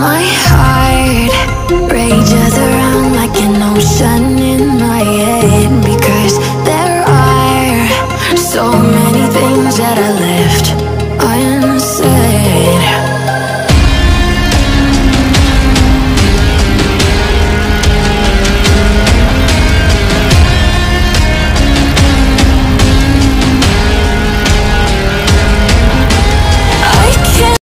my heart.